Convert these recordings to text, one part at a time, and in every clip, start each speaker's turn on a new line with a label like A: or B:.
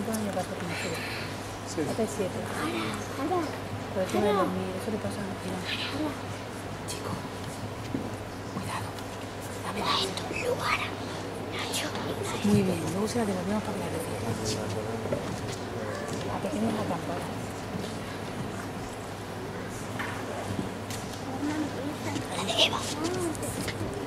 A: ¿Cuántos años pasa con usted?
B: Sí.
A: Hasta el 7. Pero el tema de dormir, eso le pasa a Mira. Chico, cuidado. Dame la esto. Muy bien, luego se la devolvemos para que la reciba. La pequeña es la campana.
C: Sombras.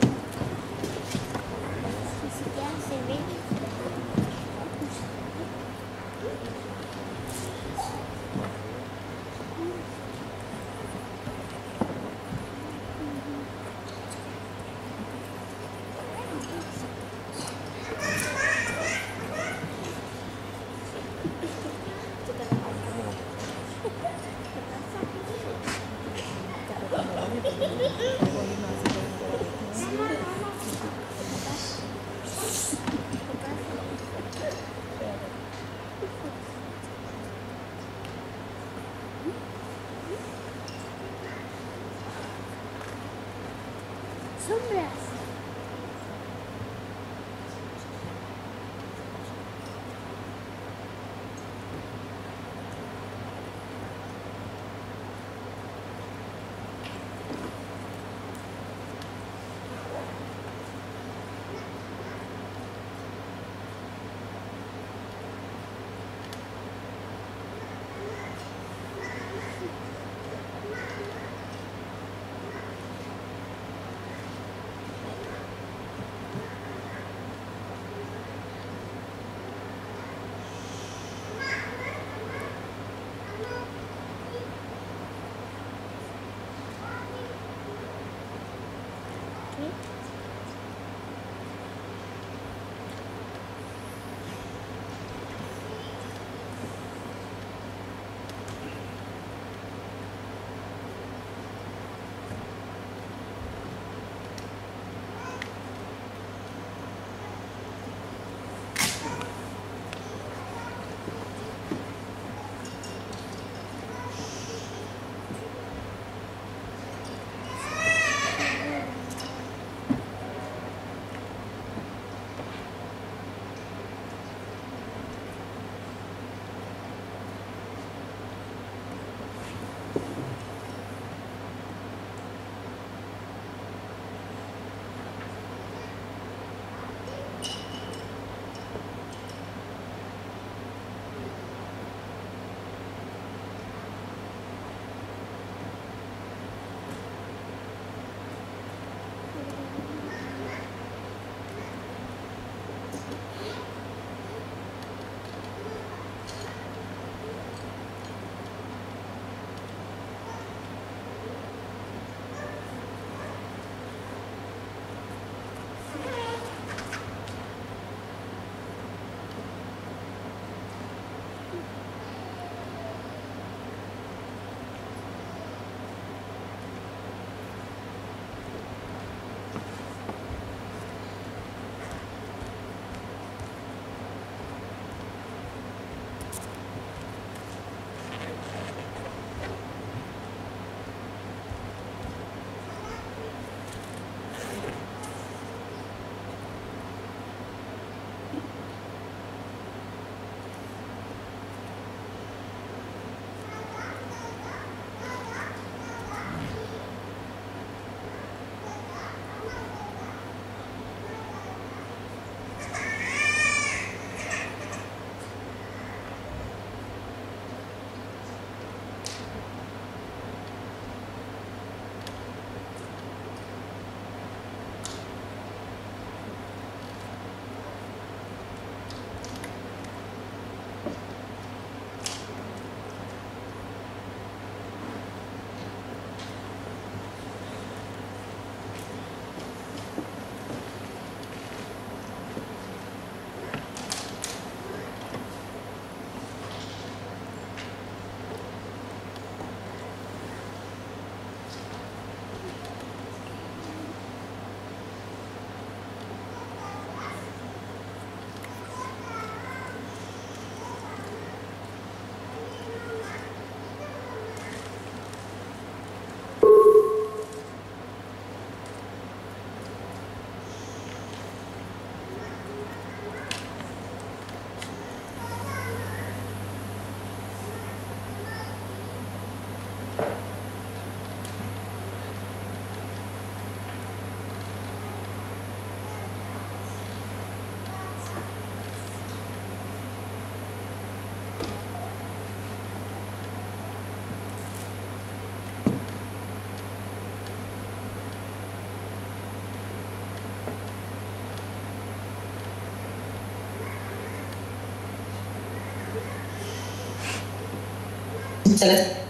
D: Instalación.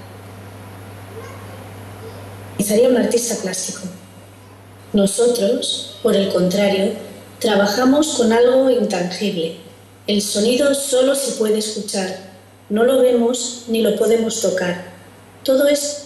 D: Realizaría un artista clásico. Nosotros, por el contrario, trabajamos con algo intangible. El sonido solo se puede escuchar, no lo vemos ni lo podemos tocar. Todo es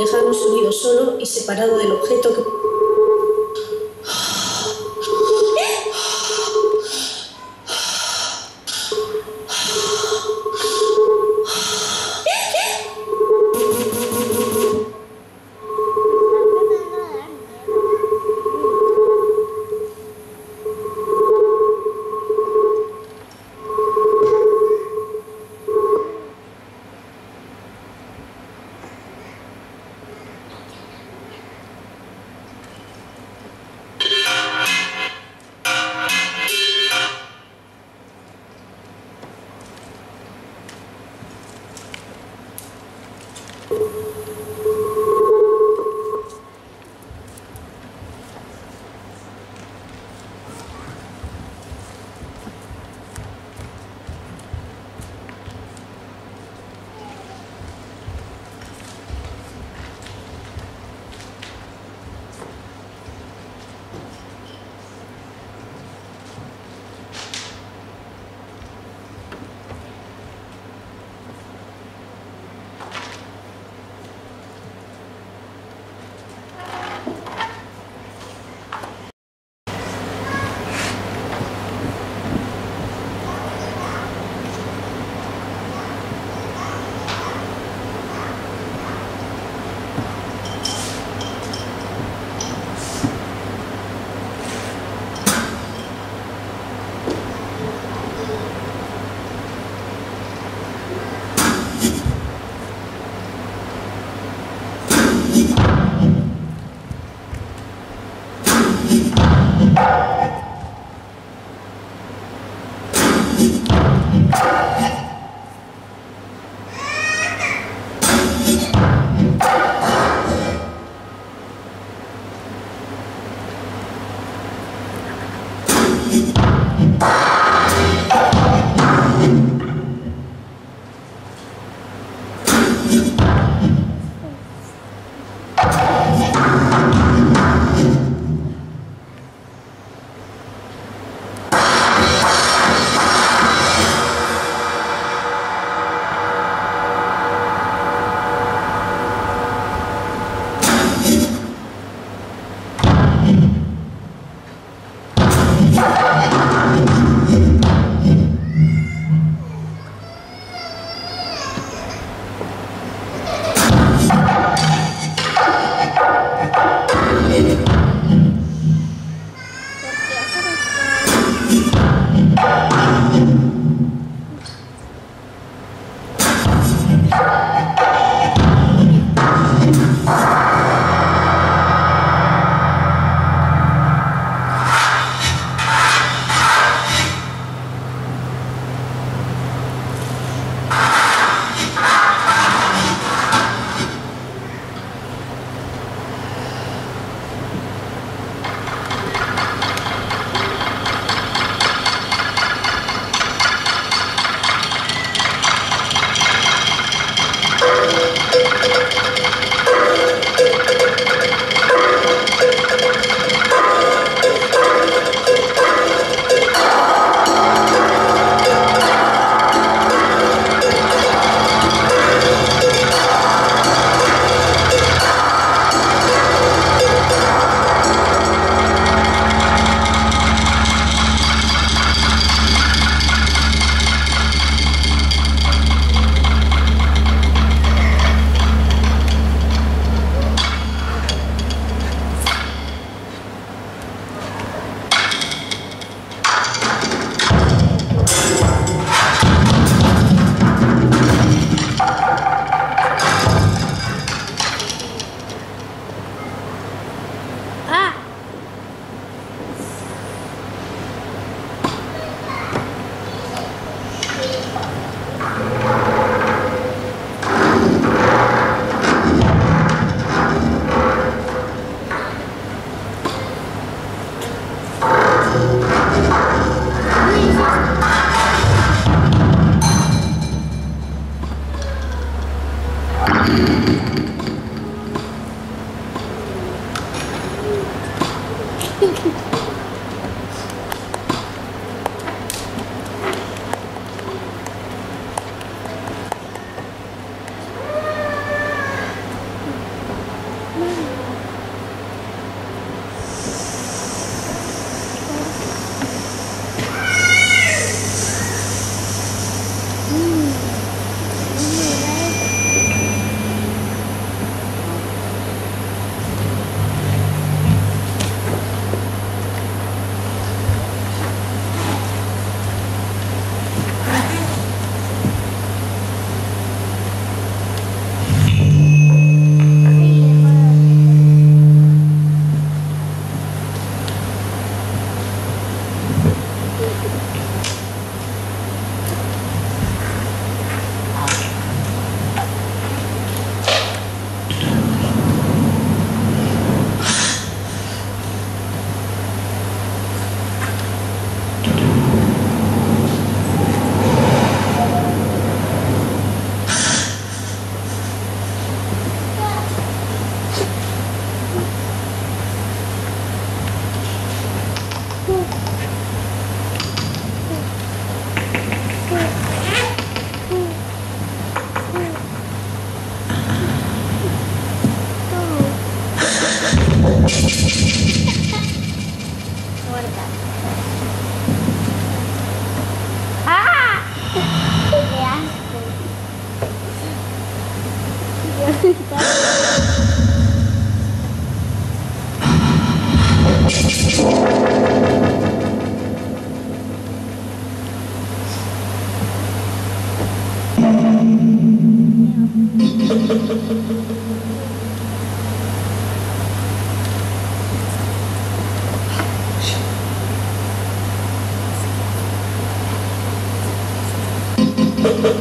D: ocurrir dejar un sonido solo y separado del objeto que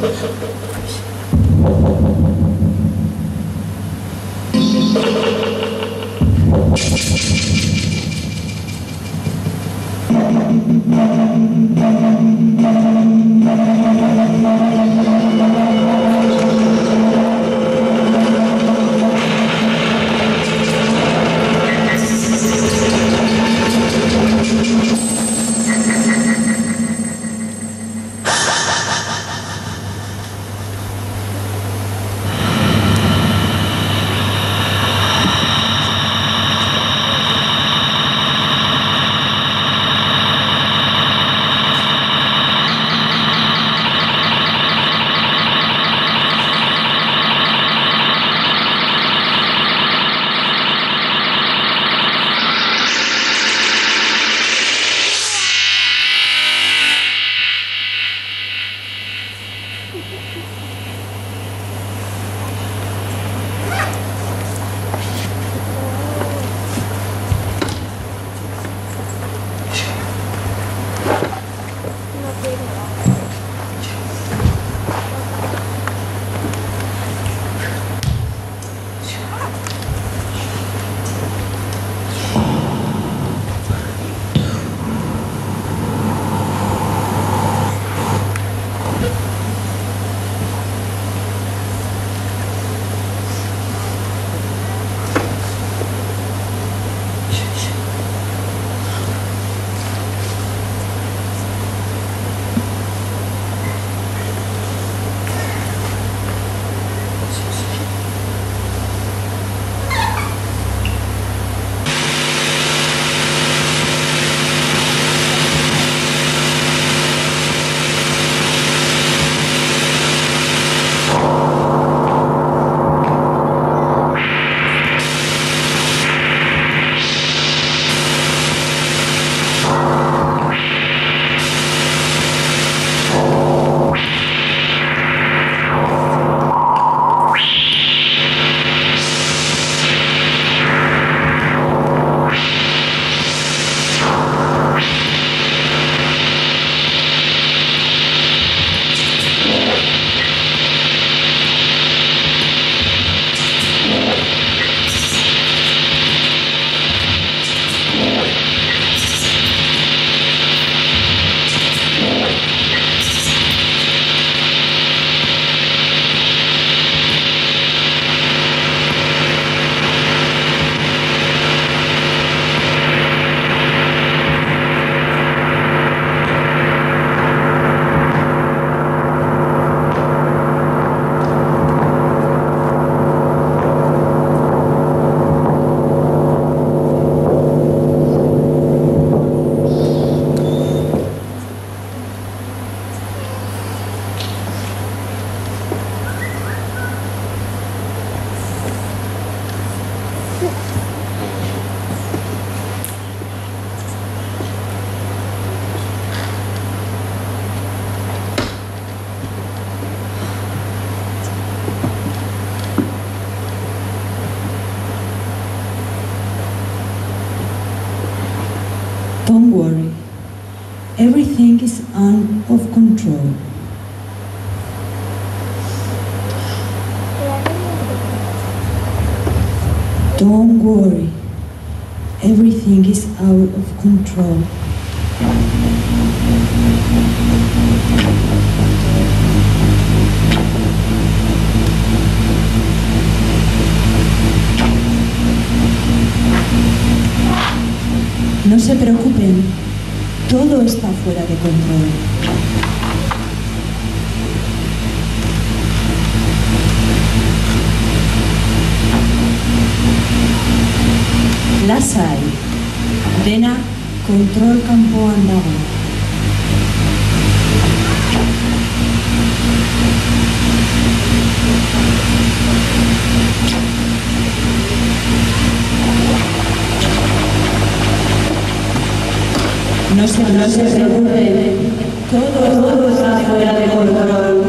C: Gracias.
E: Don't worry. Everything is out of control. No se preocupen, todo está fuera de control. lasai dena kontrol kanpoan dago. No se, no se preocupe, todo,
B: todo está fuera de
F: control.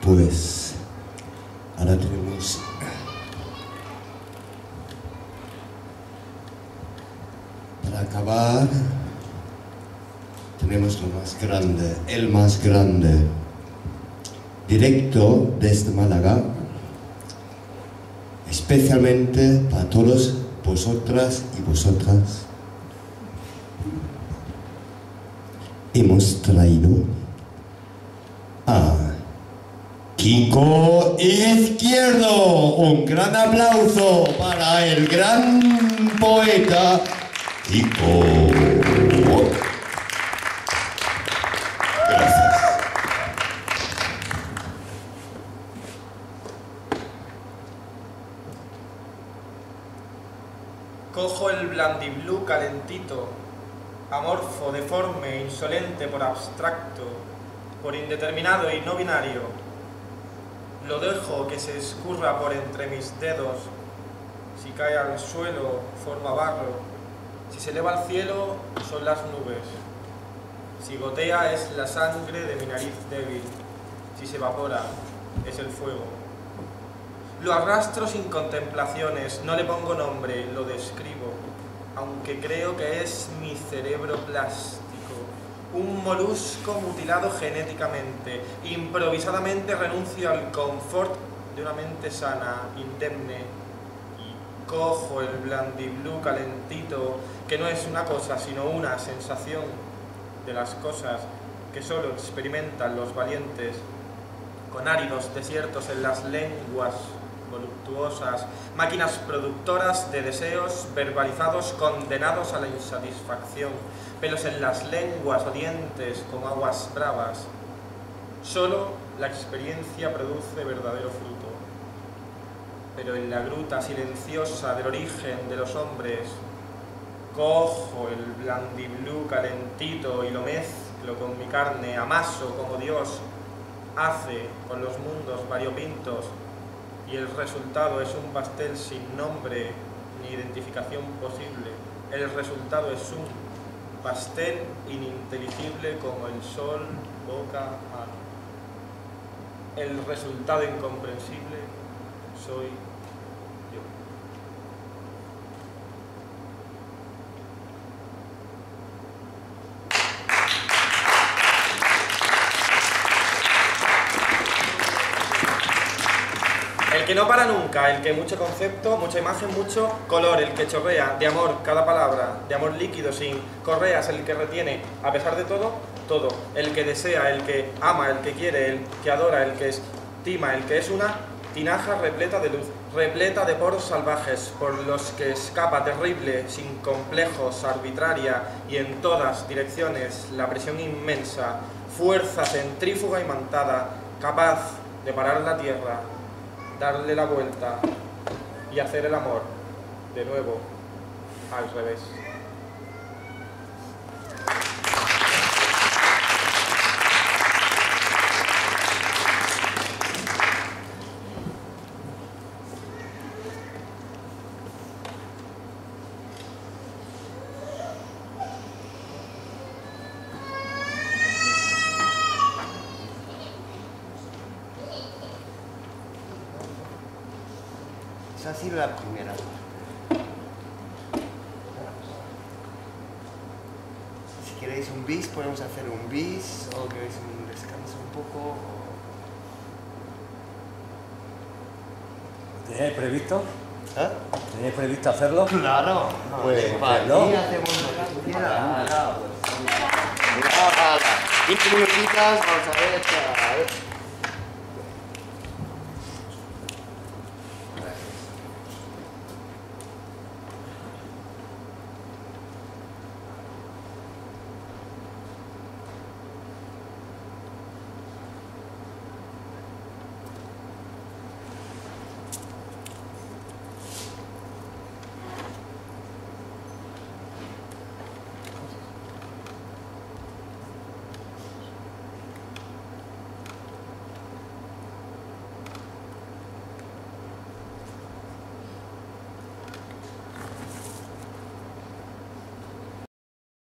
F: Pues ahora tenemos para acabar tenemos lo más grande, el más grande, directo desde Málaga, especialmente para todos vosotras y vosotras. Hemos traído a Kiko Izquierdo. Un gran aplauso para el gran poeta Kiko. Gracias.
G: Cojo el blandiblú calentito, deforme, insolente por abstracto, por indeterminado y no binario. Lo dejo que se escurra por entre mis dedos. Si cae al suelo, forma barro. Si se eleva al cielo, son las nubes. Si gotea, es la sangre de mi nariz débil. Si se evapora, es el fuego. Lo arrastro sin contemplaciones, no le pongo nombre, lo describo, aunque creo que es mi cerebro plástico, un molusco mutilado genéticamente, improvisadamente renuncio al confort de una mente sana, indemne, y cojo el blandiblú calentito, que no es una cosa, sino una sensación de las cosas que solo experimentan los valientes, con áridos desiertos en las lenguas voluptuosas, máquinas productoras de deseos verbalizados condenados a la insatisfacción, pelos en las lenguas o dientes como aguas bravas. Solo la experiencia produce verdadero fruto. Pero en la gruta silenciosa del origen de los hombres, cojo el blandiblú calentito y lo mezclo con mi carne, amaso como Dios hace con los mundos variopintos y el resultado es un pastel sin nombre ni identificación posible. El resultado es un pastel ininteligible como el sol, boca, mar. El resultado incomprensible soy no para nunca, el que mucho concepto, mucha imagen, mucho color, el que chorrea de amor cada palabra, de amor líquido sin correas, el que retiene a pesar de todo, todo. El que desea, el que ama, el que quiere, el que adora, el que estima, el que es una tinaja repleta de luz, repleta de poros salvajes por los que escapa terrible, sin complejos, arbitraria y en todas direcciones la presión inmensa, fuerza centrífuga y mantada, capaz de parar la tierra, darle la vuelta y hacer el amor de nuevo al revés.
F: La primera. Si queréis un bis, podemos hacer un bis, o queréis un descanso un poco.
H: ¿Tenéis previsto?
F: ¿Ah?
H: ¿Tenéis previsto hacerlo?
F: Claro, pues para
H: hacerlo.
F: ti hacemos lo que tú quieras. Venga, 15 minutitas, vamos a ver. a ver.